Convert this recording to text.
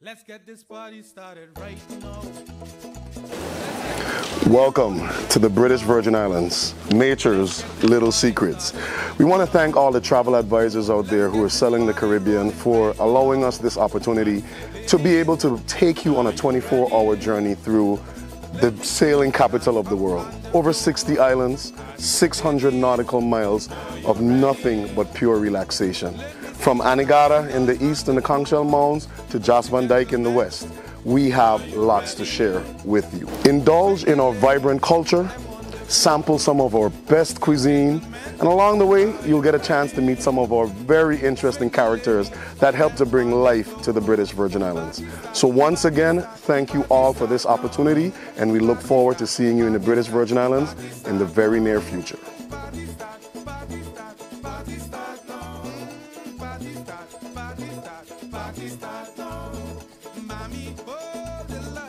Let's get this party started right now. Welcome to the British Virgin Islands, nature's little secrets. We want to thank all the travel advisors out there who are selling the Caribbean for allowing us this opportunity to be able to take you on a 24 hour journey through the sailing capital of the world. Over 60 islands, 600 nautical miles of nothing but pure relaxation. From Anegada in the east and the Conch Shell Mounds to Jost Van Dyke in the west, we have lots to share with you. Indulge in our vibrant culture, sample some of our best cuisine, and along the way, you'll get a chance to meet some of our very interesting characters that help to bring life to the British Virgin Islands. So once again, thank you all for this opportunity, and we look forward to seeing you in the British Virgin Islands in the very near future. Oh, the love.